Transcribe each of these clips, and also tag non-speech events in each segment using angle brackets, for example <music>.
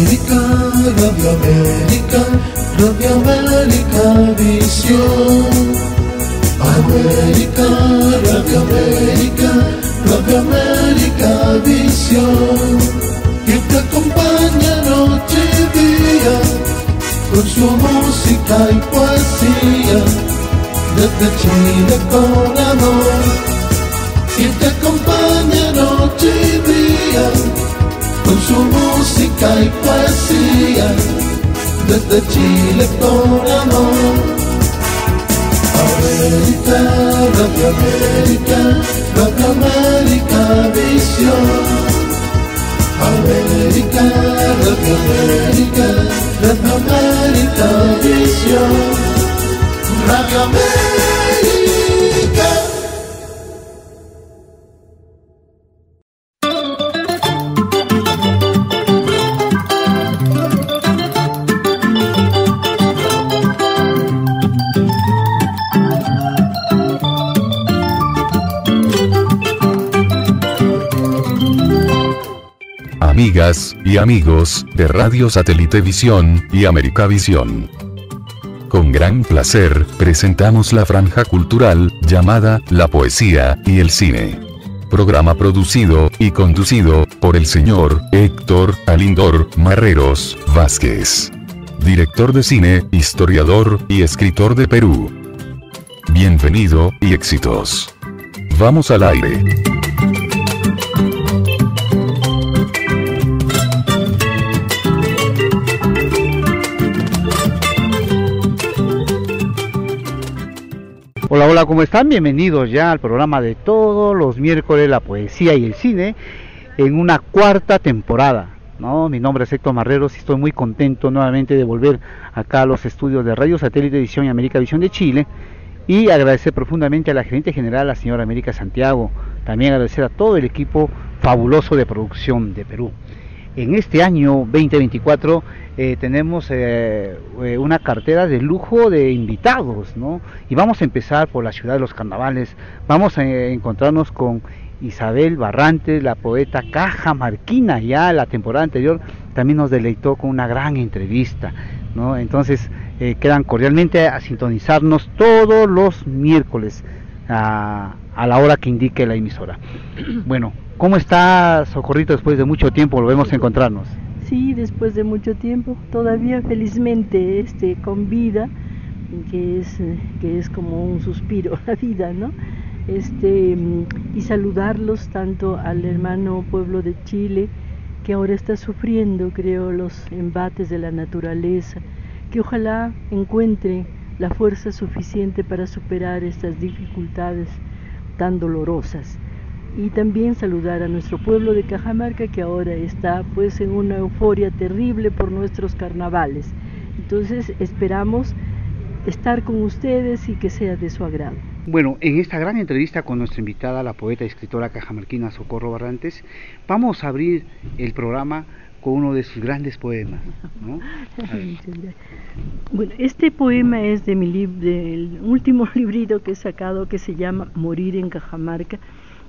América, Radio América, Radio América Visión. América, Radio América, Radio América Visión. Que te acompaña noche y día con su música y poesía. Desde Chile con amor. Que te acompaña noche y día y poesía, desde Chile con amor. América, Radio América, Radio América Visión. América, Radio América, Radio América Visión. Radio América. Y amigos de Radio Satélite Visión y Americavisión. Con gran placer, presentamos la franja cultural, llamada La Poesía y el Cine. Programa producido y conducido por el señor Héctor Alindor Marreros Vázquez. Director de cine, historiador y escritor de Perú. Bienvenido y éxitos. Vamos al aire. Hola, hola, ¿cómo están? Bienvenidos ya al programa de todos los miércoles, la poesía y el cine, en una cuarta temporada. ¿no? Mi nombre es Héctor Marreros y estoy muy contento nuevamente de volver acá a los estudios de Radio Satélite Edición y América Visión de Chile y agradecer profundamente a la gerente general, la señora América Santiago, también agradecer a todo el equipo fabuloso de producción de Perú. En este año 2024 eh, tenemos eh, eh, una cartera de lujo de invitados, ¿no? Y vamos a empezar por la ciudad de los carnavales. Vamos a encontrarnos con Isabel Barrantes, la poeta cajamarquina, ya la temporada anterior también nos deleitó con una gran entrevista, ¿no? Entonces quedan cordialmente a sintonizarnos todos los miércoles a la hora que indique la emisora. Bueno, ¿cómo está Socorrito después de mucho tiempo? Volvemos a encontrarnos sí, después de mucho tiempo, todavía felizmente este, con vida, que es, que es como un suspiro la vida, ¿no? Este, y saludarlos tanto al hermano pueblo de Chile, que ahora está sufriendo, creo, los embates de la naturaleza, que ojalá encuentre la fuerza suficiente para superar estas dificultades tan dolorosas y también saludar a nuestro pueblo de Cajamarca que ahora está pues en una euforia terrible por nuestros carnavales. Entonces esperamos estar con ustedes y que sea de su agrado. Bueno, en esta gran entrevista con nuestra invitada, la poeta y escritora cajamarquina Socorro Barrantes, vamos a abrir el programa con uno de sus grandes poemas. <laughs> bueno, este poema es de mi del último <laughs> librito que he sacado que se llama Morir en Cajamarca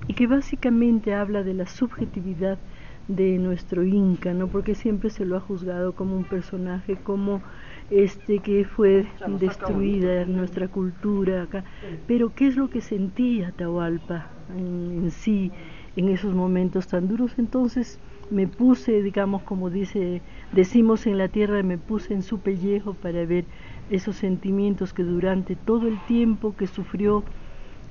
y que básicamente habla de la subjetividad de nuestro Inca, ¿no? Porque siempre se lo ha juzgado como un personaje, como este que fue destruida nuestra cultura acá. Pero ¿qué es lo que sentía Atahualpa en, en sí en esos momentos tan duros? Entonces me puse, digamos, como dice, decimos en la tierra, me puse en su pellejo para ver esos sentimientos que durante todo el tiempo que sufrió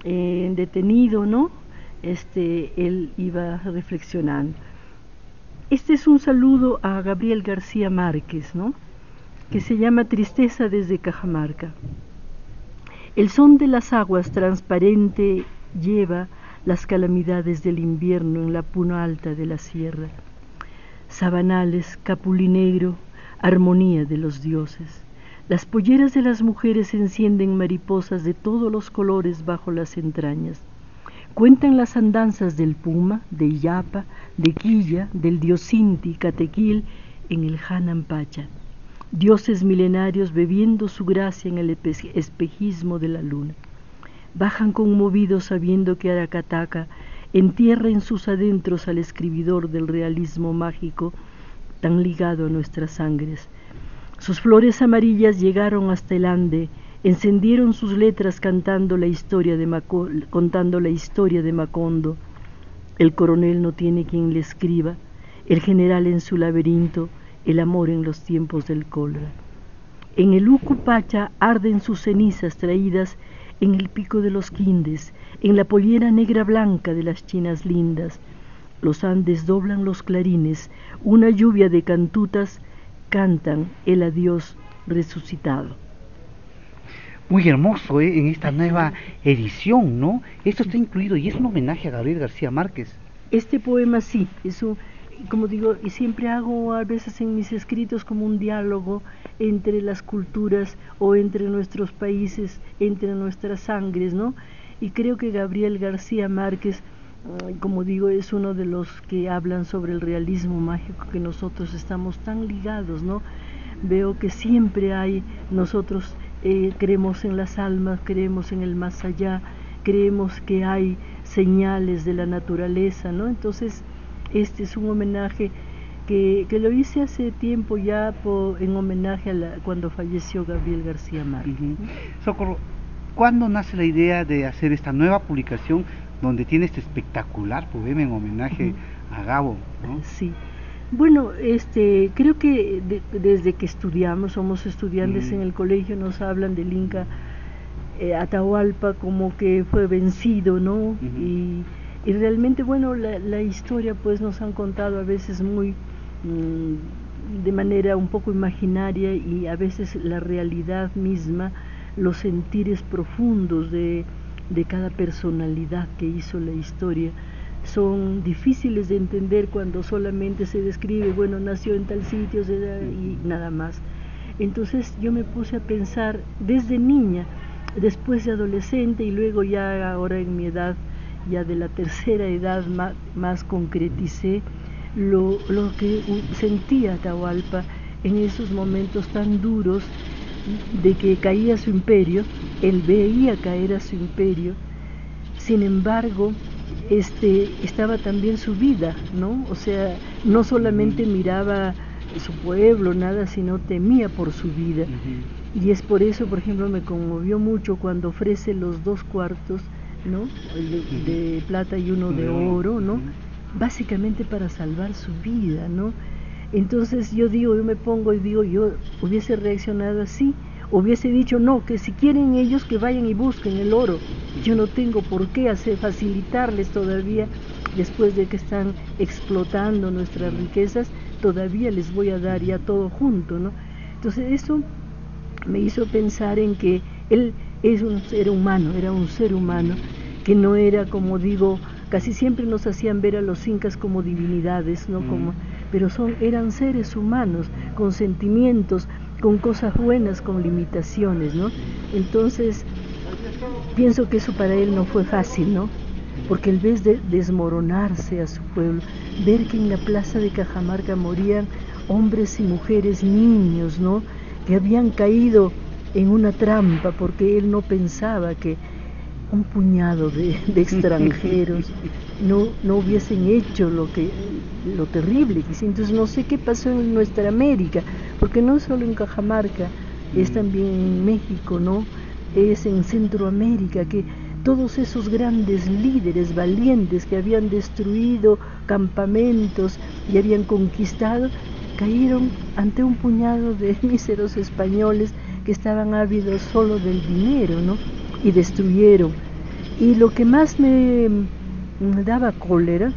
eh, detenido, ¿no? Este, él iba reflexionando. Este es un saludo a Gabriel García Márquez, ¿no? que se llama Tristeza desde Cajamarca. El son de las aguas transparente lleva las calamidades del invierno en la puna alta de la sierra. Sabanales, capulinegro, armonía de los dioses. Las polleras de las mujeres encienden mariposas de todos los colores bajo las entrañas. Cuentan las andanzas del Puma, de Yapa, de Quilla, del Diosinti, Catequil, en el Hanampacha. Dioses milenarios bebiendo su gracia en el espejismo de la luna. Bajan conmovidos sabiendo que Aracataca entierra en sus adentros al escribidor del realismo mágico tan ligado a nuestras sangres. Sus flores amarillas llegaron hasta el Ande, encendieron sus letras cantando la historia de contando la historia de Macondo. El coronel no tiene quien le escriba, el general en su laberinto, el amor en los tiempos del cólera. En el Ucupacha arden sus cenizas traídas en el pico de los quindes, en la pollera negra blanca de las chinas lindas. Los Andes doblan los clarines, una lluvia de cantutas cantan el adiós resucitado. Muy hermoso ¿eh? en esta nueva edición, ¿no? Esto está incluido y es un homenaje a Gabriel García Márquez. Este poema sí, es un, como digo, y siempre hago a veces en mis escritos como un diálogo entre las culturas o entre nuestros países, entre nuestras sangres, ¿no? Y creo que Gabriel García Márquez, como digo, es uno de los que hablan sobre el realismo mágico que nosotros estamos tan ligados, ¿no? Veo que siempre hay, nosotros eh, creemos en las almas, creemos en el más allá, creemos que hay señales de la naturaleza, ¿no? Entonces, este es un homenaje que, que lo hice hace tiempo ya en homenaje a la, cuando falleció Gabriel García Márquez. Socorro, ¿cuándo nace la idea de hacer esta nueva publicación donde tiene este espectacular poema en homenaje a Gabo? Sí. Bueno, este, creo que desde que estudiamos, somos estudiantes en el colegio, nos hablan del Inca eh, Atahualpa como que fue vencido, ¿no? y, y, realmente, bueno, la, la, historia pues nos han contado a veces muy mm, de manera un poco imaginaria y a veces la realidad misma, los sentires profundos de, de cada personalidad que hizo la historia son difíciles de entender cuando solamente se describe, bueno, nació en tal sitio y nada más. Entonces yo me puse a pensar desde niña, después de adolescente y luego ya ahora en mi edad, ya de la tercera edad más, más concreticé lo, lo que sentía Atahualpa en esos momentos tan duros de que caía su imperio, él veía caer a su imperio, sin embargo, este, estaba también su vida, ¿no? O sea, no solamente miraba su pueblo, nada, sino temía por su vida. Y es por eso, por ejemplo, me conmovió mucho cuando ofrece los dos cuartos, ¿no? De, de plata y uno de oro, ¿no? Básicamente para salvar su vida, ¿no? Entonces yo digo, yo me pongo y digo, yo hubiese reaccionado así, hubiese dicho no, que si quieren ellos que vayan y busquen el oro. Yo no tengo por qué hacer facilitarles todavía después de que están explotando nuestras riquezas, todavía les voy a dar ya todo junto, ¿no? Entonces eso me hizo pensar en que él es un ser humano, era un ser humano que no era como digo, casi siempre nos hacían ver a los incas como divinidades, no como pero son eran seres humanos con sentimientos, con cosas buenas, con limitaciones, ¿no? Entonces, pienso que eso para él no fue fácil, ¿no? Porque en vez de desmoronarse a su pueblo, ver que en la plaza de Cajamarca morían hombres y mujeres, niños, ¿no? Que habían caído en una trampa porque él no pensaba que un puñado de, extranjeros. No, no hubiesen hecho lo que lo terrible que entonces no sé qué pasó en nuestra América porque no solo en Cajamarca es también en México no es en Centroamérica que todos esos grandes líderes valientes que habían destruido campamentos y habían conquistado cayeron ante un puñado de <laughs> míseros españoles que estaban ávidos solo del dinero, ¿no? Y destruyeron. Y lo que más me, daba cólera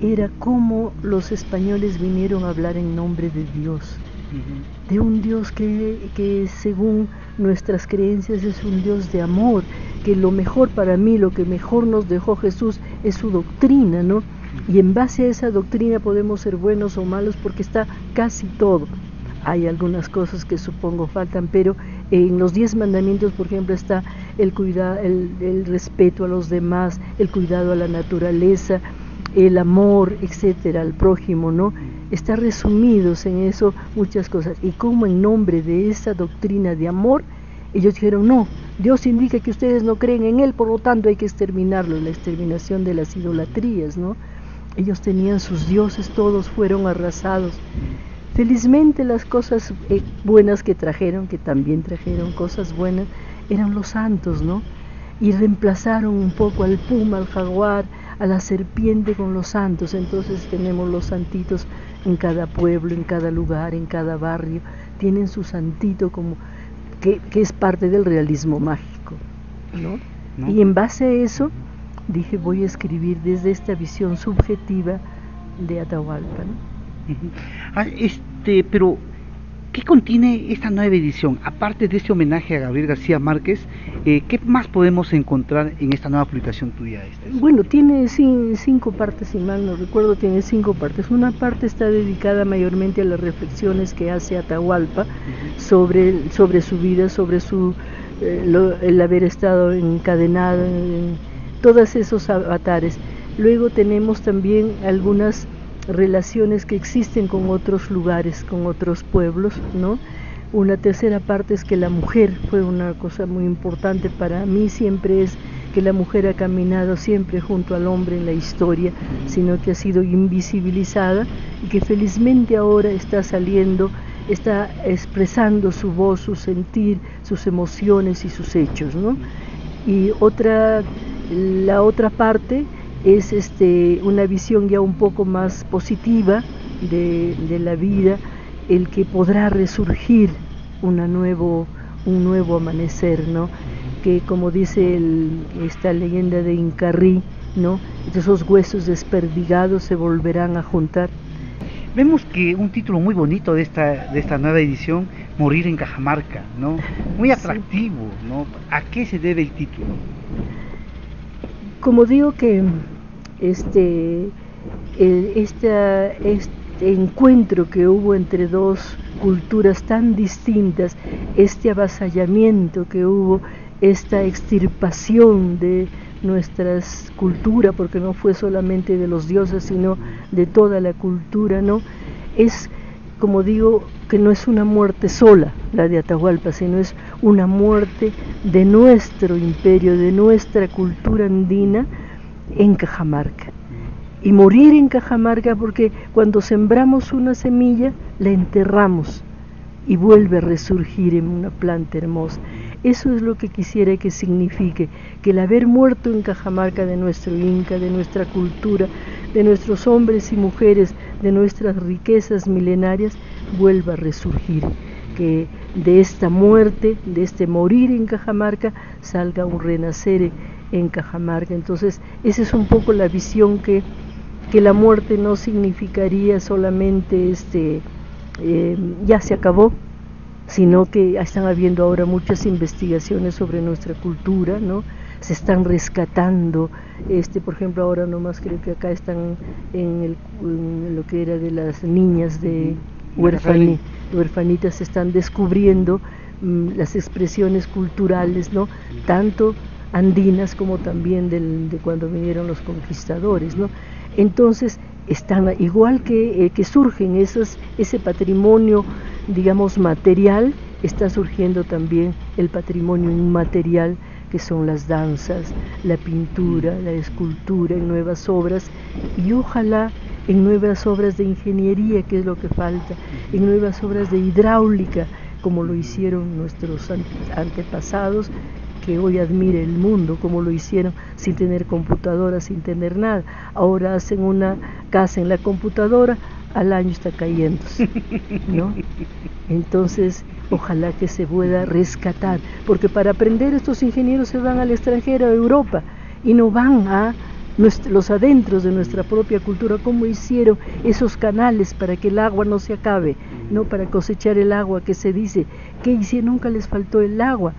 era cómo los españoles vinieron a hablar en nombre de Dios, de un Dios que, que según nuestras creencias es un Dios de amor, que lo mejor para mí, lo que mejor nos dejó Jesús es su doctrina, ¿no? Y en base a esa doctrina podemos ser buenos o malos porque está casi todo. Hay algunas cosas que supongo faltan, pero en los diez mandamientos, por ejemplo, está el, cuidado, el, respeto a los demás, el cuidado a la naturaleza, el amor, etcétera, al prójimo, ¿no? Está resumidos en eso muchas cosas. Y como en nombre de esa doctrina de amor, ellos dijeron, no, Dios indica que ustedes no creen en Él, por lo tanto hay que exterminarlo, la exterminación de las idolatrías, ¿no? Ellos tenían sus dioses, todos fueron arrasados Felizmente las cosas eh, buenas que trajeron, que también trajeron cosas buenas, eran los santos, ¿no? Y reemplazaron un poco al puma, al jaguar, a la serpiente con los santos. Entonces tenemos los santitos en cada pueblo, en cada lugar, en cada barrio. Tienen su santito como que, es parte del realismo mágico, ¿no? Y en base a eso dije voy a escribir desde esta visión subjetiva de Atahualpa. Ah, este, pero ¿qué contiene esta nueva edición? Aparte de este homenaje a Gabriel García Márquez, eh, ¿qué más podemos encontrar en esta nueva publicación tuya? Bueno, tiene cinco partes, si mal no recuerdo, tiene cinco partes. Una parte está dedicada mayormente a las reflexiones que hace Atahualpa sobre, sobre su vida, sobre su eh, el haber estado encadenado en todos esos avatares. Luego tenemos también algunas relaciones que existen con otros lugares, con otros pueblos, ¿no? Una tercera parte es que la mujer fue una cosa muy importante para mí, siempre es que la mujer ha caminado siempre junto al hombre en la historia, sino que ha sido invisibilizada y que felizmente ahora está saliendo, está expresando su voz, su sentir, sus emociones y sus hechos, ¿no? Y otra, la otra parte es este, una visión ya un poco más positiva de, la vida, el que podrá resurgir una nuevo, un nuevo amanecer, ¿no? que como dice esta leyenda de Incarrí, ¿no? esos huesos desperdigados se volverán a juntar. Vemos que un título muy bonito de esta, de esta nueva edición, Morir en Cajamarca, ¿no? muy atractivo. ¿no? ¿A qué se debe el título? Como digo que este, este encuentro que hubo entre dos culturas tan distintas, este avasallamiento que hubo, esta extirpación de nuestras culturas, porque no fue solamente de los dioses, sino de toda la cultura, ¿no? Es, como digo, que no es una muerte sola, la de Atahualpa, sino es una muerte de nuestro imperio, de nuestra cultura andina en Cajamarca. Y morir en Cajamarca porque cuando sembramos una semilla, la enterramos y vuelve a resurgir en una planta hermosa. Eso es lo que quisiera que signifique, que el haber muerto en Cajamarca de nuestro Inca, de nuestra cultura, de nuestros hombres y mujeres, de nuestras riquezas milenarias, vuelva a resurgir, que de esta muerte, de este morir en Cajamarca, salga un renacer en Cajamarca. Entonces, esa es un poco la visión que, que la muerte no significaría solamente este, eh, ya se acabó, sino que están habiendo ahora muchas investigaciones sobre nuestra cultura, ¿no? Se están rescatando, este, por ejemplo ahora nomás creo que acá están en, lo que era de las niñas de huerfanitas, se están descubriendo mm, las expresiones culturales, ¿no? tanto andinas como también de cuando vinieron los conquistadores, ¿no? Entonces, están igual que, eh, que surgen esos, ese patrimonio, digamos, material, está surgiendo también el patrimonio inmaterial que son las danzas, la pintura, la escultura en nuevas obras y ojalá en nuevas obras de ingeniería, que es lo que falta, en nuevas obras de hidráulica, como lo hicieron nuestros antepasados que hoy admire el mundo, como lo hicieron sin tener computadora, sin tener nada. Ahora hacen una casa en la computadora, al año está cayendo, ¿no? Entonces, ojalá que se pueda rescatar, porque para aprender estos ingenieros se van al extranjero, a Europa, y no van a los adentros de nuestra propia cultura, cómo hicieron esos canales para que el agua no se acabe, no para cosechar el agua que se dice, que hicieron, nunca les faltó el agua,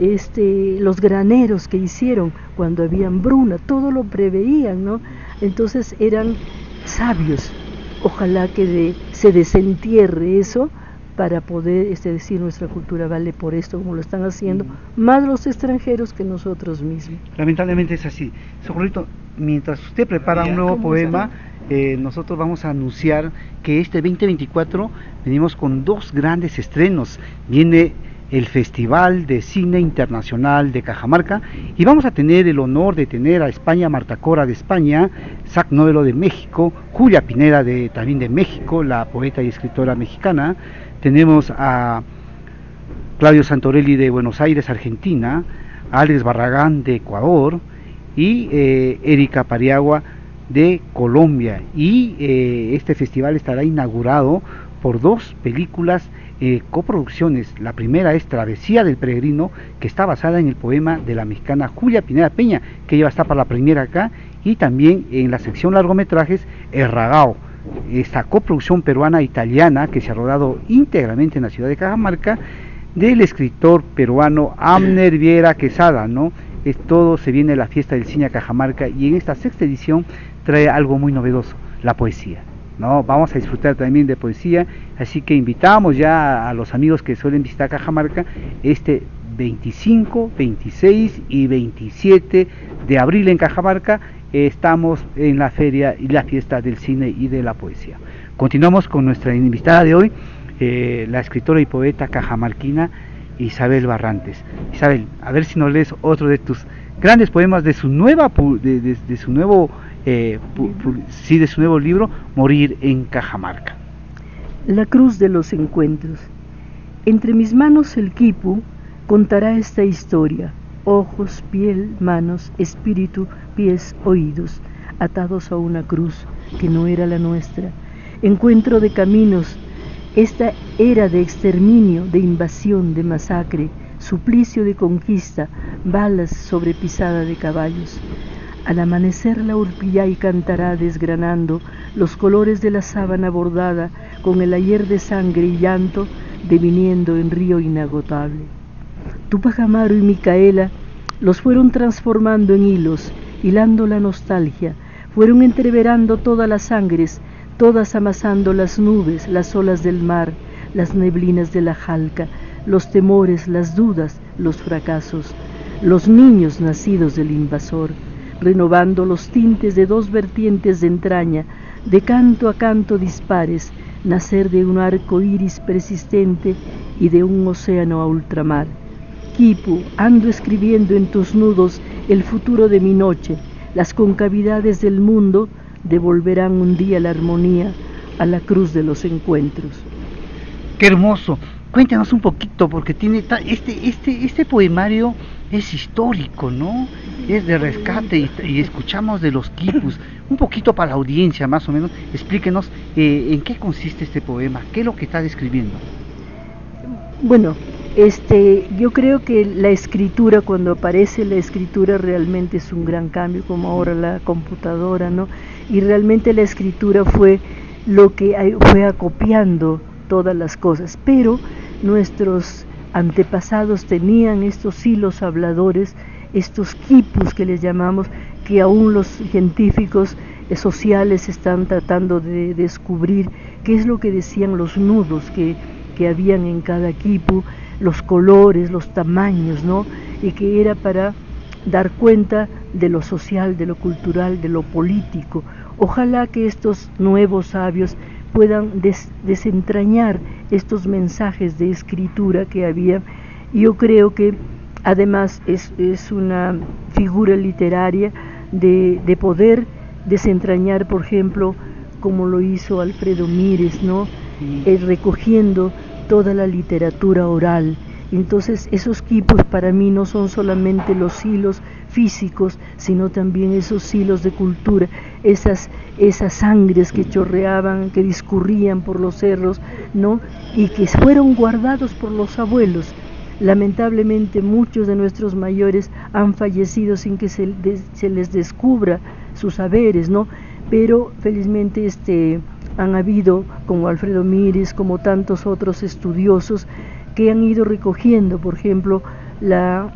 este, los graneros que hicieron cuando había hambruna, todo lo preveían, ¿no? Entonces eran sabios. Ojalá que se desentierre eso para poder este, decir nuestra cultura vale por esto como lo están haciendo más los extranjeros que nosotros mismos. Lamentablemente es así. Socorrito, mientras usted prepara un nuevo poema, eh, nosotros vamos a anunciar que este 2024 venimos con dos grandes estrenos. Viene el Festival de Cine Internacional de Cajamarca y vamos a tener el honor de tener a España Marta Cora de España, Zac Novelo de México, Julia Pineda de, también de México, la poeta y escritora mexicana, tenemos a Claudio Santorelli de Buenos Aires, Argentina, Alex Barragán de Ecuador y eh, Erika Pariagua de Colombia. Y eh, este festival estará inaugurado por dos películas eh, coproducciones. La primera es Travesía del Peregrino, que está basada en el poema de la mexicana Julia Pineda Peña, que ya está para la primera acá, y también en la sección largometrajes El Ragao, esta coproducción peruana-italiana que se ha rodado íntegramente en la ciudad de Cajamarca, del escritor peruano Amner Viera Quesada, ¿no? Es todo se viene la fiesta del cine a Cajamarca y en esta sexta edición trae algo muy novedoso, la poesía. ¿No? Vamos a disfrutar también de poesía, así que invitamos ya a los amigos que suelen visitar Cajamarca este 25, 26 y 27 de abril en Cajamarca estamos en la feria y la fiesta del cine y de la poesía. Continuamos con nuestra invitada de hoy, eh, la escritora y poeta cajamarquina Isabel Barrantes. Isabel, a ver si nos lees otro de tus grandes poemas de su nueva de, de su nuevo eh, sí, de su nuevo libro, Morir en Cajamarca. La cruz de los encuentros. Entre mis manos el quipu contará esta historia, ojos, piel, manos, espíritu, pies, oídos, atados a una cruz que no era la nuestra. Encuentro de caminos, esta era de exterminio, de invasión, de masacre, suplicio de conquista, balas sobre pisada de caballos. Al amanecer la y cantará desgranando los colores de la sábana bordada con el ayer de sangre y llanto deviniendo en río inagotable. Tupac Amaru y Micaela los fueron transformando en hilos, hilando la nostalgia, fueron entreverando todas las sangres, todas amasando las nubes, las olas del mar, las neblinas de la jalca, los temores, las dudas, los fracasos, los niños nacidos del invasor renovando los tintes de dos vertientes de entraña, de canto a canto dispares, nacer de un arco iris persistente y de un océano a ultramar. Kipu, ando escribiendo en tus nudos el futuro de mi noche, las concavidades del mundo devolverán un día la armonía a la cruz de los encuentros. Qué hermoso. Cuéntanos un poquito, porque tiene este, este, este poemario es histórico, ¿no? Es de rescate y, escuchamos de los quipus. Un poquito para la audiencia, más o menos, explíquenos eh, en qué consiste este poema, qué es lo que está describiendo. Bueno, este, yo creo que la escritura, cuando aparece la escritura, realmente es un gran cambio, como ahora la computadora, ¿no? Y realmente la escritura fue lo que fue acopiando todas las cosas, pero nuestros antepasados tenían estos hilos habladores, estos quipus que les llamamos, que aún los científicos eh, sociales están tratando de descubrir qué es lo que decían los nudos que, que habían en cada quipu, los colores, los tamaños, ¿no? Y que era para dar cuenta de lo social, de lo cultural, de lo político. Ojalá que estos nuevos sabios puedan desentrañar estos mensajes de escritura que había. Yo creo que además es, una figura literaria de, poder desentrañar, por ejemplo, como lo hizo Alfredo Mírez, ¿no? Eh, recogiendo toda la literatura oral. Entonces esos quipos para mí no son solamente los hilos físicos, sino también esos hilos de cultura, esas, esas sangres que chorreaban, que discurrían por los cerros, ¿no? Y que fueron guardados por los abuelos. Lamentablemente muchos de nuestros mayores han fallecido sin que se, les descubra sus saberes, ¿no? Pero felizmente este, han habido, como Alfredo Mírez, como tantos otros estudiosos, que han ido recogiendo, por ejemplo, la,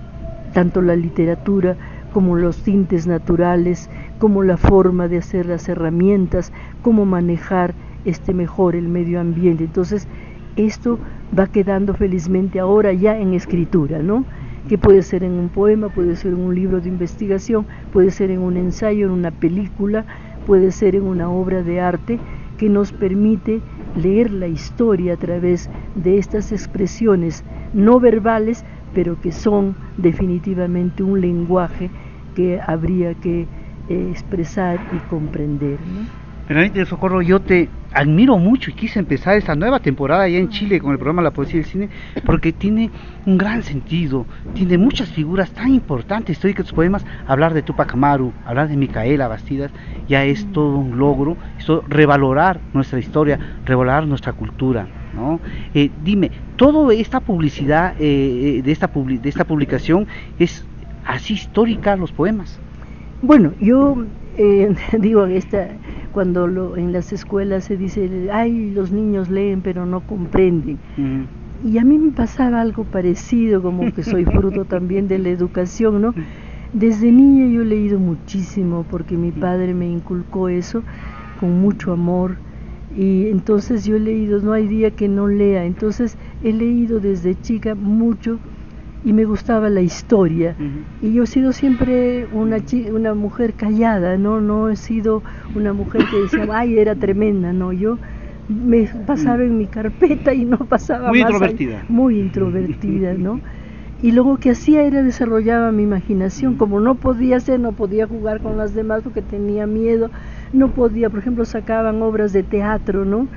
tanto la literatura como los tintes naturales, como la forma de hacer las herramientas, cómo manejar este mejor el medio ambiente. Entonces, esto va quedando felizmente ahora ya en escritura, ¿no? Que puede ser en un poema, puede ser en un libro de investigación, puede ser en un ensayo, en una película, puede ser en una obra de arte que nos permite leer la historia a través de estas expresiones no verbales, pero que son definitivamente un lenguaje que habría que eh, expresar y comprender. ¿no? Socorro, yo te admiro mucho y quise empezar esta nueva temporada allá en Chile con el programa La Poesía del Cine porque tiene un gran sentido, tiene muchas figuras tan importantes Estoy que tus poemas, hablar de Tupac Amaru, hablar de Micaela Bastidas, ya es todo un logro, esto revalorar nuestra historia, revalorar nuestra cultura. ¿no? Eh, dime, toda esta publicidad eh, eh, de, esta de esta publicación es así histórica los poemas. Bueno, yo eh, <laughs> digo, esta, cuando lo, en las escuelas se dice, ay, los niños leen pero no comprenden. Y a mí me pasaba algo parecido, como que soy fruto <laughs> también de la educación, ¿no? Desde niña yo he leído muchísimo porque mi padre me inculcó eso con mucho amor y entonces yo he leído, no hay día que no lea, entonces he leído desde chica mucho y me gustaba la historia. Y yo he sido siempre una, una mujer callada, ¿no? No he sido una mujer que decía, <laughs> ay, era tremenda, no, yo me pasaba en mi carpeta y no pasaba muy introvertida. muy introvertida, ¿no? Y luego que hacía era desarrollaba mi imaginación, como no podía hacer, no podía jugar con las demás porque tenía miedo, no podía, por ejemplo, sacaban obras de teatro, ¿no?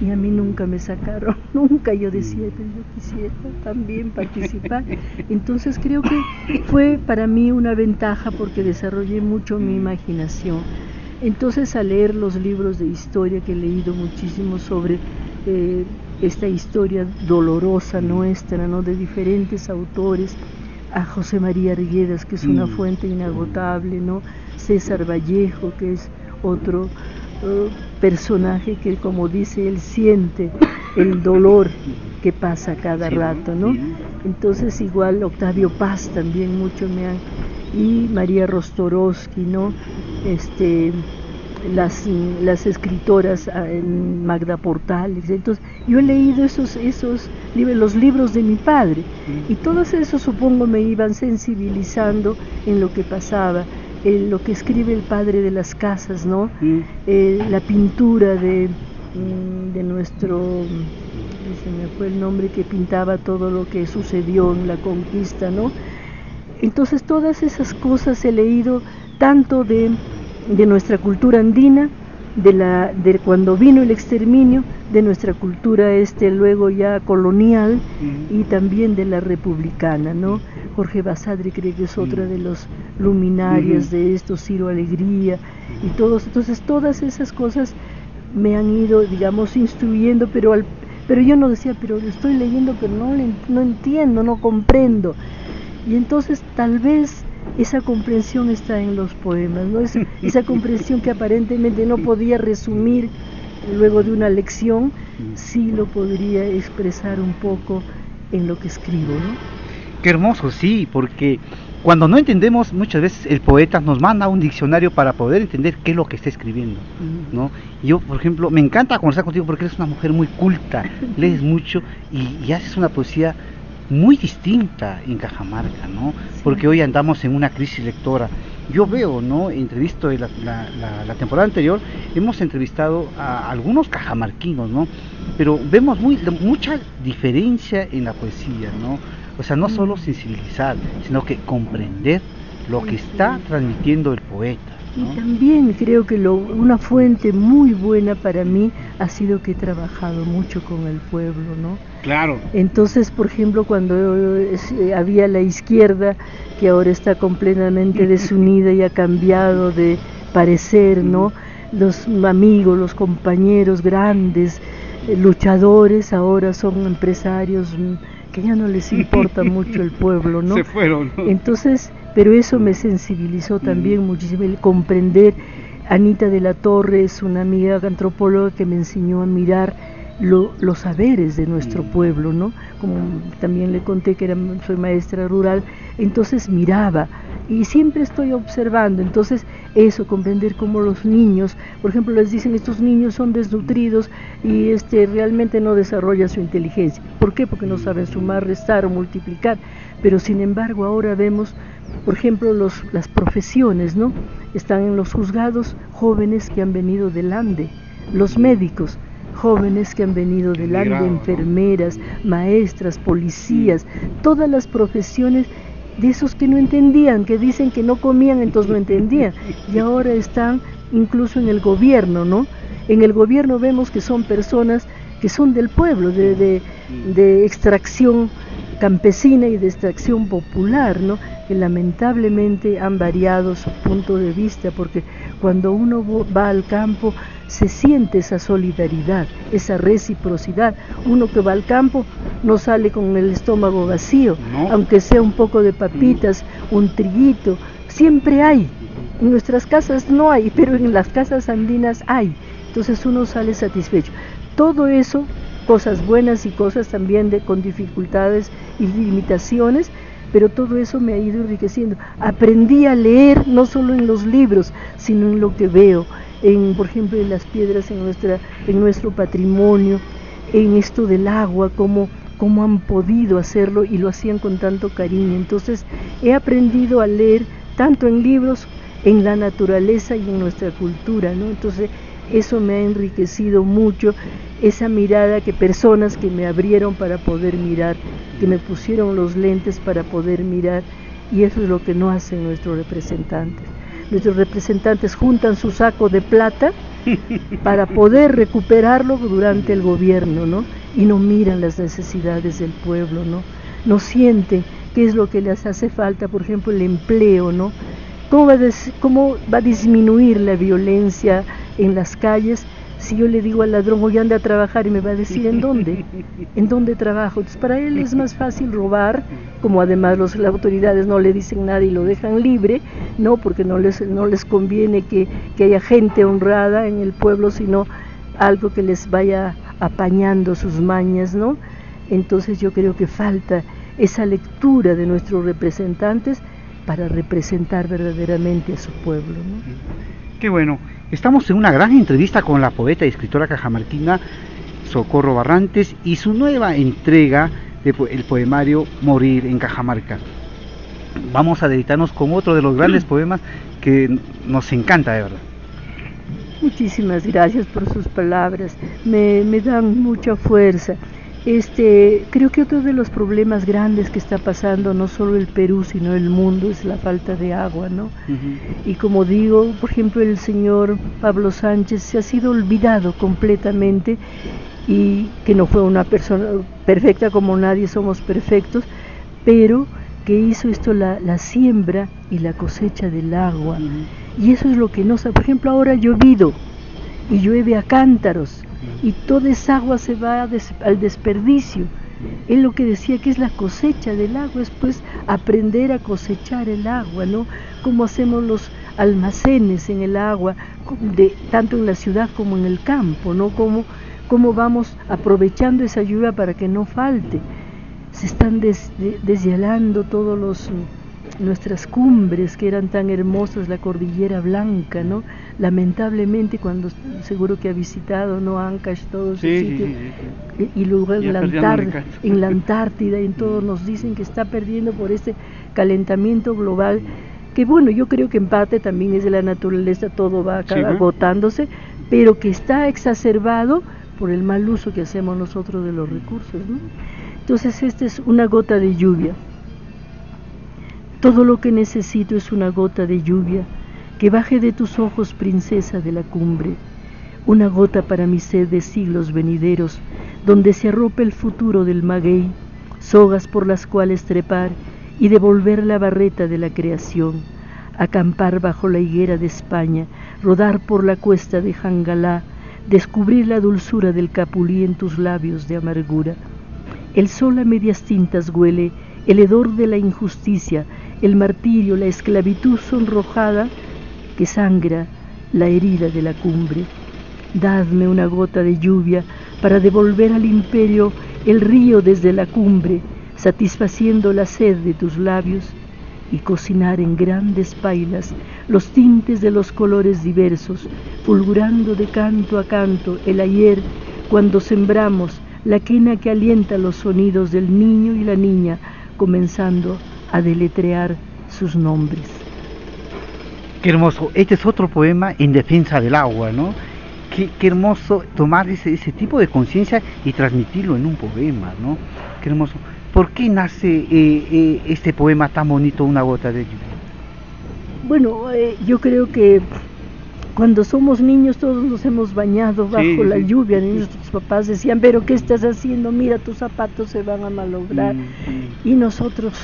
Y a mí nunca me sacaron, <laughs> nunca yo decía, que yo quisiera también participar. Entonces creo que fue para mí una ventaja porque desarrollé mucho mi imaginación. Entonces al leer los libros de historia que he leído muchísimo sobre eh, esta historia dolorosa nuestra, ¿no? de diferentes autores, a José María Rigueras, que es una mm. fuente inagotable, ¿no? César Vallejo, que es otro personaje que como dice él siente el dolor que pasa cada rato, ¿no? Entonces igual Octavio Paz también mucho me han y María Rostorowski, ¿no? Este las, las escritoras ah, Magda Portales. Entonces, yo he leído esos, esos libros, los libros de mi padre, y todos esos supongo me iban sensibilizando en lo que pasaba lo que escribe el padre de las casas, ¿no? Mm. Eh, la pintura de, mm, de nuestro, se me fue el nombre que pintaba todo lo que sucedió en la conquista, ¿no? Entonces todas esas cosas he leído tanto de, de nuestra cultura andina, de, la, de cuando vino el exterminio, de nuestra cultura este luego ya colonial y también de la republicana, ¿no? Jorge Basadri cree que es otra de los luminarias de esto, Ciro Alegría y todos, entonces todas esas cosas me han ido, digamos, instruyendo, pero al, pero yo no decía, pero lo estoy leyendo, pero no, no entiendo, no comprendo. Y entonces tal vez esa comprensión está en los poemas, ¿no? esa comprensión que aparentemente no podía resumir luego de una lección, sí lo podría expresar un poco en lo que escribo, ¿no? Qué hermoso, sí, porque cuando no entendemos, muchas veces el poeta nos manda un diccionario para poder entender qué es lo que está escribiendo, ¿no? Yo, por ejemplo, me encanta conversar contigo porque eres una mujer muy culta, lees mucho y, y haces una poesía muy distinta en Cajamarca, ¿no? Porque hoy andamos en una crisis lectora. Yo veo, ¿no? Entrevisto la, la, la, temporada anterior, hemos entrevistado a algunos cajamarquinos, ¿no? Pero vemos muy, mucha diferencia en la poesía, ¿no? O sea, no solo mm. sensibilizar, sino que comprender lo que está transmitiendo el poeta. Y también creo que lo, una fuente muy buena para mí ha sido que he trabajado mucho con el pueblo, ¿no? Claro. Entonces, por ejemplo, cuando eh, había la izquierda, que ahora está completamente <laughs> desunida y ha cambiado de parecer, ¿no? Los amigos, los compañeros grandes, eh, luchadores, ahora son empresarios mm, que ya no les importa <laughs> mucho el pueblo, ¿no? Se fueron. Entonces, pero eso me sensibilizó también muchísimo, el comprender. Anita de la Torre es una amiga antropóloga que me enseñó a mirar los saberes de nuestro pueblo, ¿no? Como también le conté que era, soy maestra rural, entonces miraba y siempre estoy observando, entonces eso, comprender cómo los niños, por ejemplo, les dicen estos niños son desnutridos y este realmente no desarrolla su inteligencia. ¿Por qué? Porque no saben sumar, restar o multiplicar, pero sin embargo ahora vemos por ejemplo, los, las profesiones, ¿no? Están en los juzgados jóvenes que han venido del Ande los médicos, jóvenes que han venido del área, enfermeras, maestras, policías, todas las profesiones de esos que no entendían, que dicen que no comían, entonces no entendían, y ahora están incluso en el gobierno, ¿no? En el gobierno vemos que son personas que son del pueblo, de, de, extracción campesina y de extracción popular, ¿no? que lamentablemente han variado su punto de vista, porque cuando uno va al campo se siente esa solidaridad, esa reciprocidad. Uno que va al campo no sale con el estómago vacío, aunque sea un poco de papitas, un triguito, siempre hay. En nuestras casas no hay, pero en las casas andinas hay. Entonces uno sale satisfecho. Todo eso, cosas buenas y cosas también de, con dificultades y limitaciones, pero todo eso me ha ido enriqueciendo. Aprendí a leer no solo en los libros, sino en lo que veo, en, por ejemplo, en las piedras en, nuestra, en nuestro patrimonio, en esto del agua, cómo, cómo han podido hacerlo y lo hacían con tanto cariño. Entonces he aprendido a leer tanto en libros, en la naturaleza y en nuestra cultura, ¿no? Entonces eso me ha enriquecido mucho, esa mirada que personas que me abrieron para poder mirar, que me pusieron los lentes para poder mirar, y eso es lo que no hacen nuestros representantes nuestros representantes juntan su saco de plata <laughs> para poder recuperarlo durante el gobierno, ¿no? Y no miran las necesidades del pueblo, ¿no? No sienten qué es lo que les hace falta, por ejemplo, el empleo, ¿no? ¿Cómo va, cómo va a disminuir la violencia en las calles si yo le digo al ladrón, voy anda a trabajar y me va a decir en dónde, en dónde trabajo. Entonces para él es más fácil robar, como además las autoridades no le dicen nada y lo dejan libre, no, porque no les, no les conviene que, que haya gente honrada en el pueblo, sino algo que les vaya apañando sus mañas, ¿no? Entonces yo creo que falta esa lectura de nuestros representantes para representar verdaderamente a su pueblo. Qué bueno. Estamos en una gran entrevista con la poeta y escritora cajamarquina Socorro Barrantes y su nueva entrega del poemario Morir en Cajamarca. Vamos a dedicarnos con otro de los grandes poemas que nos encanta, de verdad. Muchísimas gracias por sus palabras, me, me dan mucha fuerza. Este, creo que otro de los problemas grandes que está pasando no solo el Perú, sino el mundo es la falta de agua, ¿no? Y como digo, por ejemplo, el señor Pablo Sánchez se ha sido olvidado completamente y que no fue una persona perfecta como nadie somos perfectos, pero que hizo esto la, la siembra y la cosecha del agua. Y eso es lo que no sabe. Por ejemplo, ahora ha llovido y llueve a cántaros y toda esa agua se va al desperdicio. Él lo que decía que es la cosecha del agua, es pues aprender a cosechar el agua, ¿no? Como hacemos los almacenes en el agua, de, tanto en la ciudad como en el campo, ¿no? Como, cómo vamos aprovechando esa lluvia para que no falte. Se están des, todos los nuestras cumbres que eran tan hermosas, la cordillera blanca, ¿no? Lamentablemente cuando seguro que ha visitado, ¿no? Ancash, todos esos sitios, y, luego en la, en la Antártida, y en todos nos dicen que está perdiendo por este calentamiento global, que bueno, yo creo que en parte también es de la naturaleza, todo va agotándose, pero que está exacerbado por el mal uso que hacemos nosotros de los recursos, ¿no? Entonces, esta es una gota de lluvia. Todo lo que necesito es una gota de lluvia que baje de tus ojos, princesa de la cumbre, una gota para mi sed de siglos venideros, donde se arrope el futuro del maguey, sogas por las cuales trepar y devolver la barreta de la creación, acampar bajo la higuera de España, rodar por la cuesta de Jangalá, descubrir la dulzura del capulí en tus labios de amargura. El sol a medias tintas huele, el hedor de la injusticia, el martirio, la esclavitud sonrojada que sangra la herida de la cumbre. Dadme una gota de lluvia para devolver al imperio el río desde la cumbre, satisfaciendo la sed de tus labios y cocinar en grandes pailas los tintes de los colores diversos, fulgurando de canto a canto el ayer cuando sembramos la quena que alienta los sonidos del niño y la niña, comenzando a deletrear sus nombres. Qué hermoso. Este es otro poema en defensa del agua, ¿no? qué, qué hermoso tomar ese, ese tipo de conciencia y transmitirlo en un poema, ¿no? Qué hermoso. ¿Por qué nace eh, eh, este poema tan bonito, Una gota de lluvia? Bueno, eh, yo creo que cuando somos niños todos nos hemos bañado bajo Sí, la sí. lluvia. Nuestros papás decían, pero ¿qué estás haciendo? Mira, tus zapatos se van a malograr. Mm, mm. Y nosotros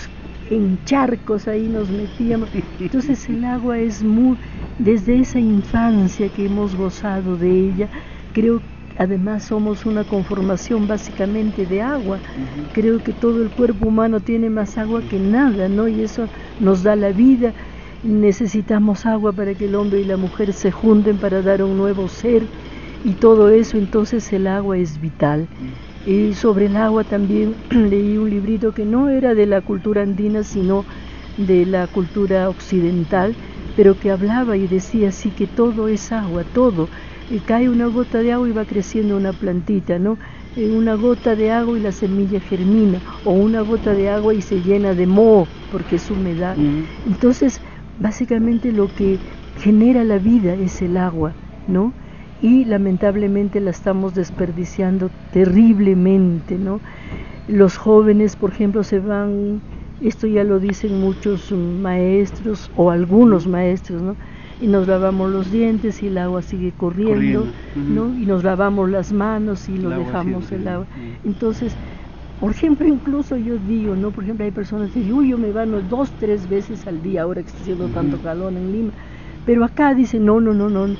en charcos ahí nos metíamos. Entonces el agua es muy, desde esa infancia que hemos gozado de ella, creo además somos una conformación básicamente de agua. Creo que todo el cuerpo humano tiene más agua que nada, ¿no? Y eso nos da la vida. Necesitamos agua para que el hombre y la mujer se junten para dar un nuevo ser y todo eso, entonces el agua es vital. Y sobre el agua también <clears throat> leí un librito que no era de la cultura andina, sino de la cultura occidental, pero que hablaba y decía así que todo es agua, todo. Y cae una gota de agua y va creciendo una plantita, ¿no? Eh, Una gota de agua y la semilla germina, o una gota de agua y se llena de moho, porque es humedad. Entonces, básicamente lo que genera la vida es el agua, ¿no? Y lamentablemente la estamos desperdiciando terriblemente, ¿no? Los jóvenes, por ejemplo, se van, esto ya lo dicen muchos maestros o algunos maestros, ¿no? Y nos lavamos los dientes y el agua sigue corriendo. ¿no? Y nos lavamos las manos y lo dejamos el agua. Entonces, por ejemplo, incluso yo digo, ¿no? Por ejemplo, hay personas que dicen, uy, yo me baño dos, tres veces al día, ahora que está haciendo tanto calor en Lima. Pero acá dicen, no, no, no, no.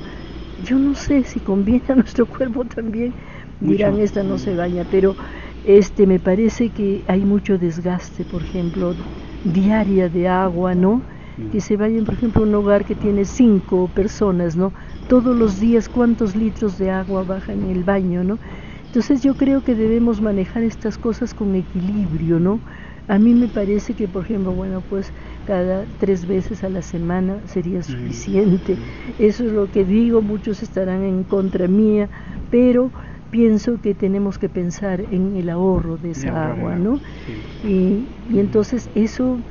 Yo no sé si conviene a nuestro cuerpo también. Dirán, Mucho. esta no se baña, pero este me parece que hay mucho desgaste, por ejemplo, diaria de agua, ¿no? Mm. Que se vayan, por ejemplo, a un hogar que tiene cinco personas, ¿no? Todos los días, ¿cuántos litros de agua baja en el baño, ¿no? Entonces yo creo que debemos manejar estas cosas con equilibrio, ¿no? A mí me parece que, por ejemplo, bueno, pues cada tres veces a la semana sería suficiente. Eso es lo que digo, muchos estarán en contra mía, pero pienso que tenemos que pensar en el ahorro de esa agua, agua, ¿no? sí. Y, y entonces eso,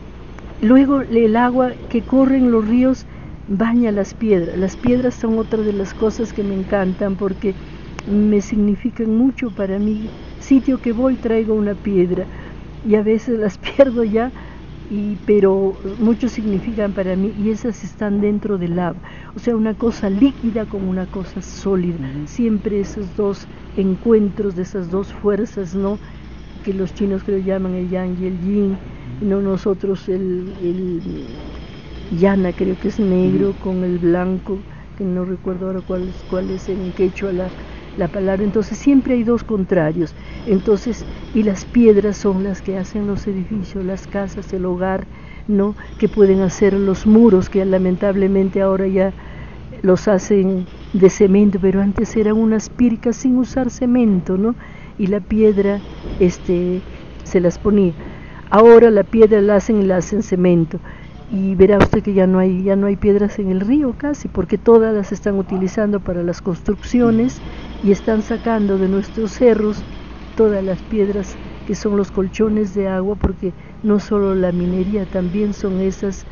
luego el agua que corre en los ríos baña las piedras. Las piedras son otra de las cosas que me encantan porque me significan mucho para mí. Sitio que voy traigo una piedra y a veces las <laughs> pierdo ya, y, pero mucho significan para mí y esas están dentro del agua. O sea, una cosa líquida con una cosa sólida. Siempre esos dos encuentros de esas dos fuerzas, ¿no? Que los chinos creo llaman el yang y el yin, no nosotros el, el yana creo que es negro con el blanco, que no recuerdo ahora cuál es, cuál es en quechua la, la palabra. Entonces siempre hay dos contrarios. Entonces, y las piedras son las que hacen los edificios, las casas, el hogar, ¿no? Que pueden hacer los muros, que lamentablemente ahora ya los hacen de cemento, pero antes eran unas pircas sin usar cemento, ¿no? Y la piedra, este, se las ponía. Ahora la piedra la hacen y la hacen cemento. Y verá usted que ya no hay, ya no hay piedras en el río casi, porque todas las están utilizando para las construcciones y están sacando de nuestros cerros todas las piedras que son los colchones de agua, porque no solo la minería, también son esas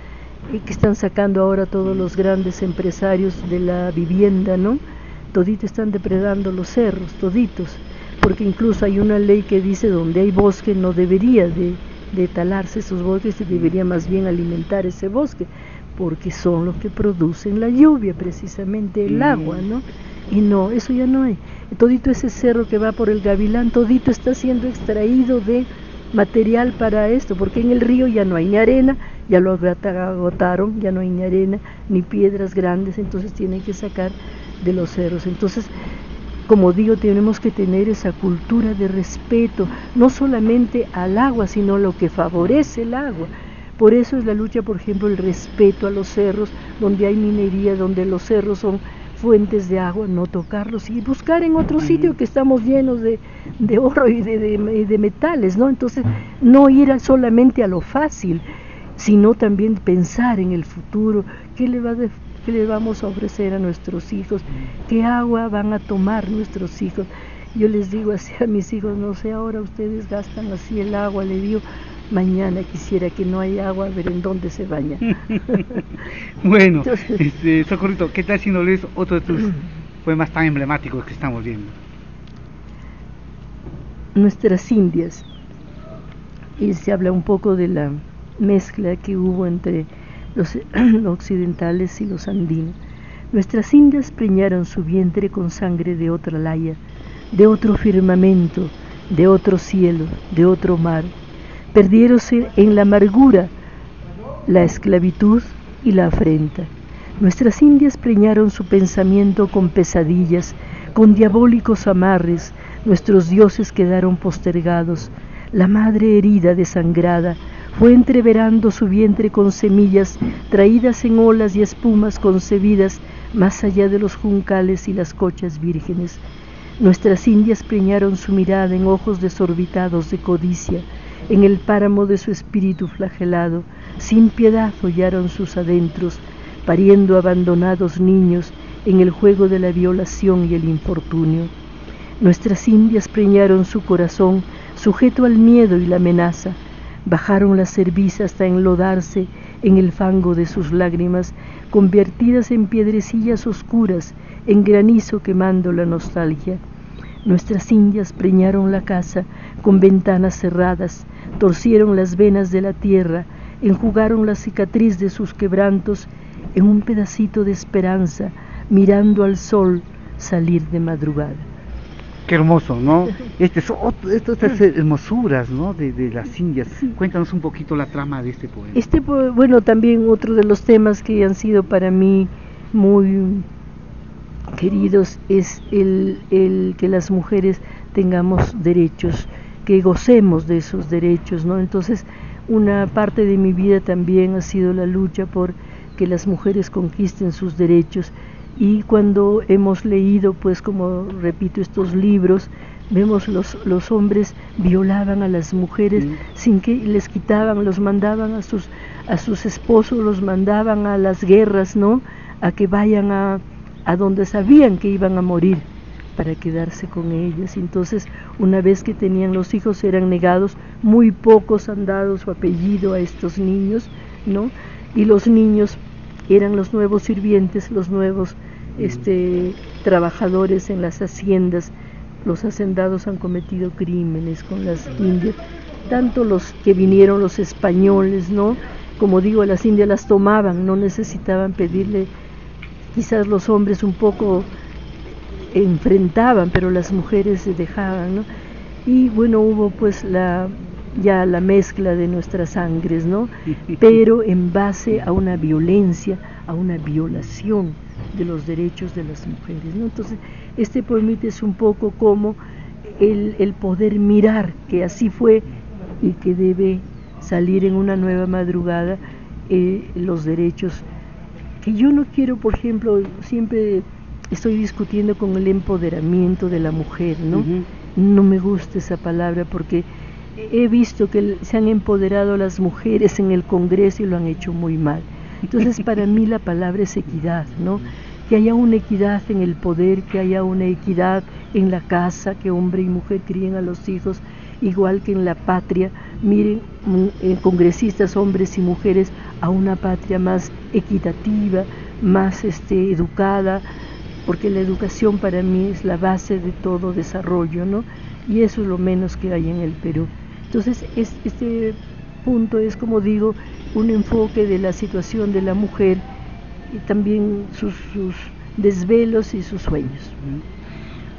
eh, que están sacando ahora todos los grandes empresarios de la vivienda, ¿no? Toditos están depredando los cerros, toditos, porque incluso hay una ley que dice donde hay bosque no debería de, de talarse esos bosques, se debería más bien alimentar ese bosque, porque son los que producen la lluvia, precisamente el Mm. agua, ¿no? Y no, eso ya no hay. Todito ese cerro que va por el Gavilán, todito está siendo extraído de material para esto, porque en el río ya no hay ni arena, ya lo agotaron, ya no hay ni arena, ni piedras grandes, entonces tienen que sacar de los cerros. Entonces, como digo, tenemos que tener esa cultura de respeto, no solamente al agua, sino lo que favorece el agua. Por eso es la lucha, por ejemplo, el respeto a los cerros, donde hay minería, donde los cerros son fuentes de agua, no tocarlos y buscar en otro sitio que estamos llenos de, de oro y de, de- metales, ¿no? Entonces, no ir solamente a lo fácil, sino también pensar en el futuro, qué le, va qué le vamos a ofrecer a nuestros hijos, qué agua van a tomar nuestros hijos. Yo les digo así a mis hijos, no sé, ahora ustedes gastan así el agua, le digo, mañana quisiera que no haya agua, a ver en dónde se baña. <laughs> Bueno, Entonces- este, Socorrito, ¿qué tal si nos lees otro de tus <clears throat> poemas tan emblemáticos que estamos viendo. Nuestras Indias. Y se habla un poco de la mezcla que hubo entre los <clears throat> occidentales y los andinos. Nuestras indias preñaron su vientre con sangre de otra laya, de otro firmamento, de otro cielo, de otro mar. Perdiéronse en la amargura la esclavitud y la afrenta. Nuestras indias preñaron su pensamiento con pesadillas, con diabólicos amarres, nuestros dioses quedaron postergados, la madre herida, desangrada, fue entreverando su vientre con semillas, traídas en olas y espumas concebidas más allá de los juncales y las cochas vírgenes. Nuestras indias preñaron su mirada en ojos desorbitados de codicia, en el páramo de su espíritu flagelado, sin piedad hollaron sus adentros, pariendo abandonados niños en el juego de la violación y el infortunio. Nuestras indias preñaron su corazón, sujeto al miedo y la amenaza, bajaron la cerviz hasta enlodarse en el fango de sus lágrimas, convertidas en piedrecillas oscuras, en granizo quemando la nostalgia. Nuestras indias preñaron la casa con ventanas cerradas, torcieron las venas de la tierra, enjugaron la cicatriz de sus quebrantos en un pedacito de esperanza, mirando al sol salir de madrugada. Qué hermoso, ¿no? <laughs> Este es estas hermosuras, ¿no? De, de, las indias. Cuéntanos un poquito la trama de este poema. Este, bueno, también otro de los temas que han sido para mí muy queridos es el, el que las mujeres tengamos derechos, que gocemos de esos derechos, ¿no? Entonces, una parte de mi vida también ha sido la lucha por que las mujeres conquisten sus derechos y cuando hemos leído, pues como repito, estos libros, vemos los, los hombres violaban a las mujeres sin que les quitaban, los mandaban a sus, a sus esposos, los mandaban a las guerras, ¿no? A que vayan a, a donde sabían que iban a morir para quedarse con ellas. Entonces, una vez que tenían los hijos, eran negados, muy pocos han dado su apellido a estos niños, ¿no? Y los niños eran los nuevos sirvientes, los nuevos este, trabajadores en las haciendas. Los hacendados han cometido crímenes con las indias, tanto los que vinieron los españoles, ¿no? Como digo, las indias las tomaban, no necesitaban pedirle, quizás los hombres un poco enfrentaban, pero las mujeres se dejaban, ¿no? Y bueno, hubo pues la ya la mezcla de nuestras sangres, ¿no? <laughs> Pero en base a una violencia, a una violación de los derechos de las mujeres, ¿no? Entonces, este poema es un poco como el, el poder mirar que así fue y que debe salir en una nueva madrugada eh, los derechos que yo no quiero, por ejemplo, siempre estoy discutiendo con el empoderamiento de la mujer, ¿no? No me gusta esa palabra porque he visto que se han empoderado las mujeres en el Congreso y lo han hecho muy mal. Entonces, para mí la palabra es equidad, ¿no? Que haya una equidad en el poder, que haya una equidad en la casa, que hombre y mujer críen a los hijos igual que en la patria. Miren, mm, eh, congresistas, hombres y mujeres, a una patria más equitativa, más este, educada, porque la educación para mí es la base de todo desarrollo, ¿no? Y eso es lo menos que hay en el Perú. Entonces, este punto es, como digo, un enfoque de la situación de la mujer y también sus, desvelos y sus sueños.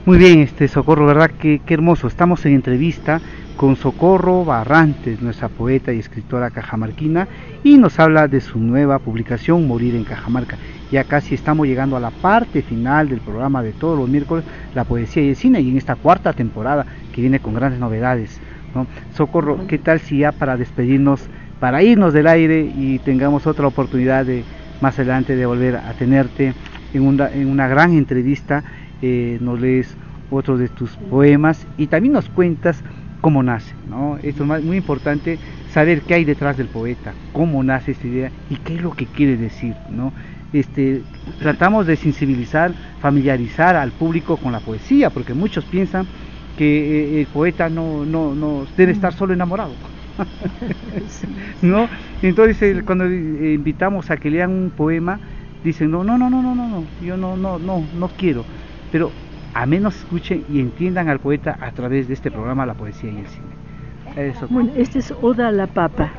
Muy bien, este Socorro, ¿verdad? Qué, qué hermoso. Estamos en entrevista con Socorro Barrantes, nuestra poeta y escritora cajamarquina, y nos habla de su nueva publicación, Morir en Cajamarca. Ya casi estamos llegando a la parte final del programa de todos los miércoles, la poesía y el cine, y en esta cuarta temporada que viene con grandes novedades. ¿no? Socorro, ¿qué tal si ya para despedirnos, para irnos del aire y tengamos otra oportunidad de más adelante de volver a tenerte en una, gran entrevista, eh, nos lees otro de tus poemas y también nos cuentas cómo nace, ¿no? Esto es muy importante saber qué hay detrás del poeta, cómo nace esta idea y qué es lo que quiere decir, ¿no? Este, tratamos de sensibilizar, familiarizar al público con la poesía, porque muchos piensan que eh, el poeta no, no, no debe estar solo enamorado. <laughs> ¿No? Entonces cuando eh, invitamos a que lean un poema, dicen, no, no, no, no, no, no, no, yo no, no, no, no quiero. pero a menos escuchen y entiendan al poeta a través de este programa La Poesía y el Cine. Bueno, este es Oda a la Papa.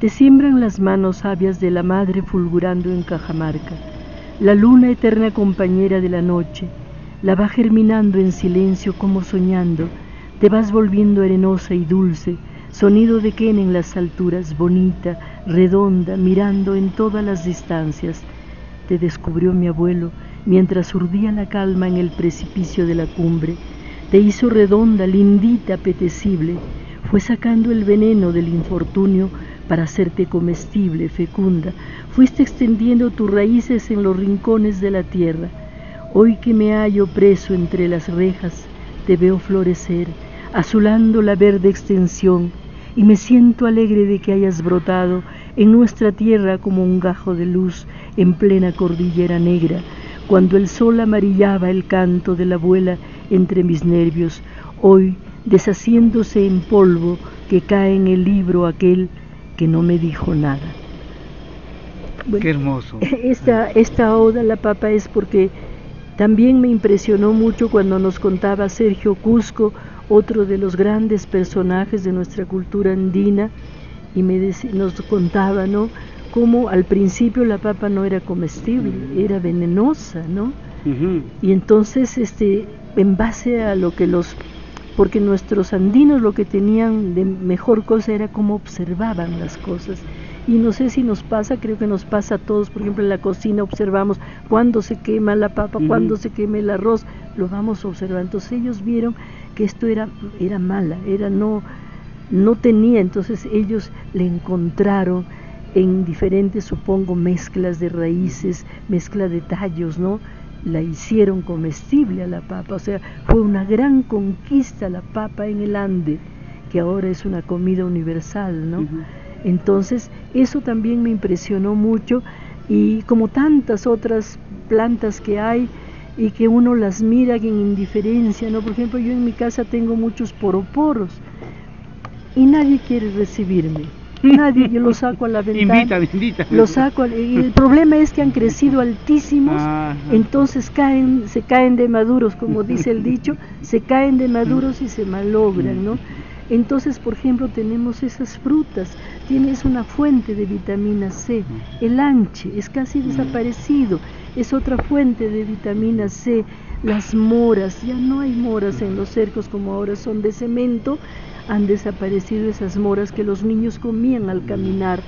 Te siembran las manos sabias de la madre fulgurando en Cajamarca, la luna eterna compañera de la noche, la va germinando en silencio como soñando, te vas volviendo arenosa y dulce, sonido de quien en las alturas, bonita, redonda, mirando en todas las distancias. Te descubrió mi abuelo mientras urdía la calma en el precipicio de la cumbre. Te hizo redonda, lindita, apetecible. Fue sacando el veneno del infortunio para hacerte comestible, fecunda. Fuiste extendiendo tus raíces en los rincones de la tierra. Hoy que me hallo preso entre las rejas, te veo florecer, azulando la verde extensión, y me siento alegre de que hayas brotado en nuestra tierra como un gajo de luz en plena cordillera negra, cuando el sol amarillaba el canto de la abuela entre mis nervios, hoy deshaciéndose en polvo que cae en el libro aquel que no me dijo nada. Qué hermoso. Esta, esta oda la papa es porque también me impresionó mucho cuando nos contaba Sergio Cusco, otro de los grandes personajes de nuestra cultura andina, y me nos contaba, ¿no? Cómo al principio la papa no era comestible, era venenosa, ¿no? Y entonces, este, en base a lo que los porque nuestros andinos lo que tenían de mejor cosa era cómo observaban las cosas. Y no sé si nos pasa, creo que nos pasa a todos, por ejemplo en la cocina observamos cuándo se quema la papa, cuándo se quema el arroz, lo vamos observando. Entonces ellos vieron que esto era, era mala, era no, no tenía, entonces ellos le encontraron en diferentes, supongo, mezclas de raíces, mezcla de tallos, ¿no? la hicieron comestible a la papa, o sea, fue una gran conquista la papa en el Ande, que ahora es una comida universal, ¿no? Entonces, eso también me impresionó mucho y como tantas otras plantas que hay y que uno las mira en indiferencia, ¿no? Por ejemplo, yo en mi casa tengo muchos poroporos y nadie quiere recibirme nadie, yo lo saco a la ventana. Invita, invita. Lo saco, y el problema es que han crecido altísimos, entonces caen, se caen de maduros, como dice el dicho, se caen de maduros y se malogran, ¿no? Entonces, por ejemplo, tenemos esas frutas, tienes una fuente de vitamina C, el anche es casi desaparecido, es otra fuente de vitamina C, las moras, ya no hay moras en los cercos como ahora son de cemento, han desaparecido esas moras que los niños comían al caminar.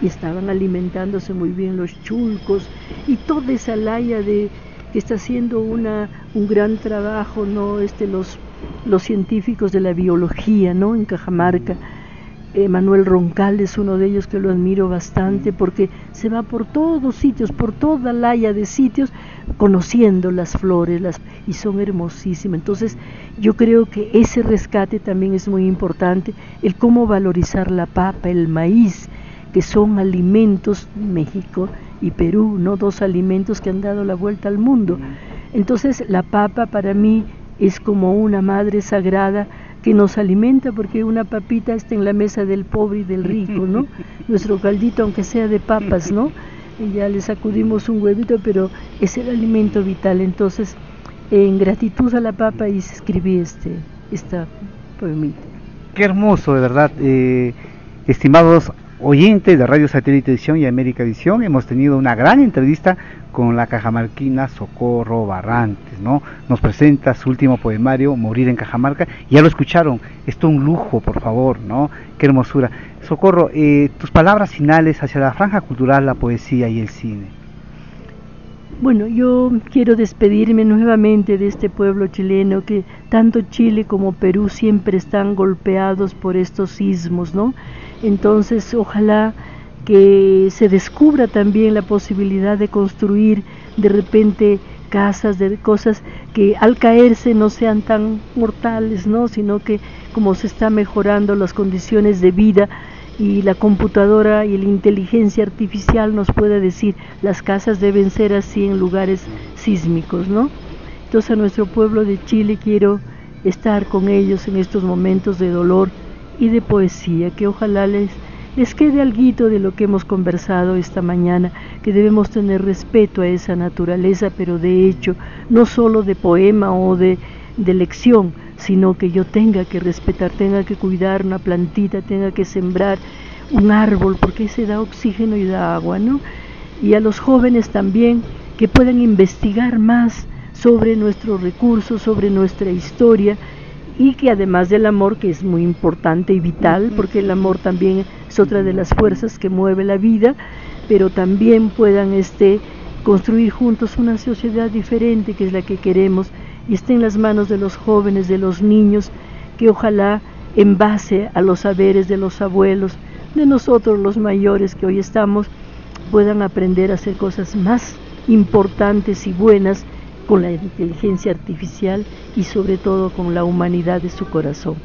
Y estaban alimentándose muy bien los chulcos y toda esa laya de que está haciendo una, un gran trabajo no este los los científicos de la biología no en Cajamarca Manuel Roncal es uno de ellos que lo admiro bastante porque se va por todos sitios, por toda la haya de sitios, conociendo las flores las, y son hermosísimas. Entonces yo creo que ese rescate también es muy importante, el cómo valorizar la papa, el maíz, que son alimentos México y Perú, no dos alimentos que han dado la vuelta al mundo. Entonces la papa para mí es como una madre sagrada que nos alimenta porque una papita está en la mesa del pobre y del rico, ¿no? <laughs> Nuestro caldito, aunque sea de papas, ¿no? Y ya le sacudimos un huevito, pero es el alimento vital. Entonces, en gratitud a la papa y escribí este, esta poemita. Qué hermoso, de verdad. Eh, estimados oyentes de Radio Satélite Edición y América Visión, hemos tenido una gran entrevista con la cajamarquina Socorro Barrantes, ¿no? Nos presenta su último poemario, Morir en Cajamarca, ya lo escucharon, esto es un lujo, por favor, ¿no? Qué hermosura. Socorro, eh, tus palabras finales hacia la franja cultural, la poesía y el cine. Bueno, yo quiero despedirme nuevamente de este pueblo chileno que tanto Chile como Perú siempre están golpeados por estos sismos, ¿no? Entonces, ojalá que se descubra también la posibilidad de construir de repente casas, de cosas que al caerse no sean tan mortales, ¿no? sino que como se está mejorando las condiciones de vida y la computadora y la inteligencia artificial nos puede decir las casas deben ser así en lugares sísmicos, ¿no? Entonces a nuestro pueblo de Chile quiero estar con ellos en estos momentos de dolor y de poesía, que ojalá les les quede algo de lo que hemos conversado esta mañana, que debemos tener respeto a esa naturaleza, pero de hecho, no solo de poema o de, de lección, sino que yo tenga que respetar, tenga que cuidar una plantita, tenga que sembrar un árbol, porque ese da oxígeno y da agua, ¿no? Y a los jóvenes también que puedan investigar más sobre nuestros recursos, sobre nuestra historia, y que además del amor, que es muy importante y vital, porque el amor también es otra de las fuerzas que mueve la vida, pero también puedan este, construir juntos una sociedad diferente, que es la que queremos, y esté en las manos de los jóvenes, de los niños, que ojalá en base a los saberes de los abuelos, de nosotros los mayores que hoy estamos, puedan aprender a hacer cosas más importantes y buenas con la inteligencia artificial y sobre todo con la humanidad de su corazón.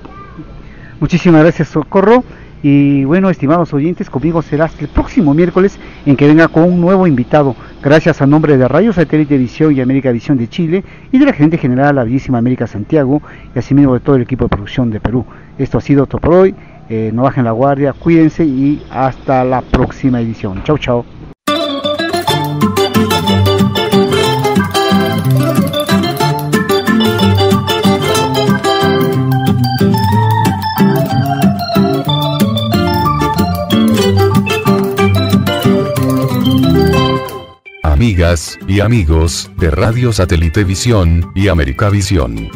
Muchísimas gracias, Socorro. Y bueno, estimados oyentes, conmigo será el próximo miércoles en que venga con un nuevo invitado. Gracias a nombre de Radio Satélite Visión y América Visión de Chile y de la gerente general de la Bellísima América Santiago y asimismo de todo el equipo de producción de Perú. Esto ha sido todo por hoy. Eh, no bajen la guardia, cuídense y hasta la próxima edición. Chau, chau. Amigas y amigos de Radio Satélite Visión y América Visión.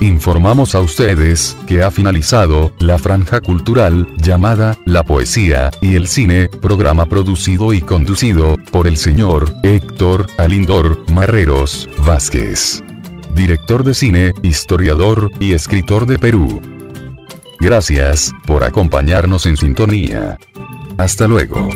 Informamos a ustedes que ha finalizado la franja cultural llamada La Poesía y el Cine, programa producido y conducido por el señor Héctor Alindor Marreros Vázquez. Director de cine, historiador y escritor de Perú. Gracias por acompañarnos en sintonía. Hasta luego.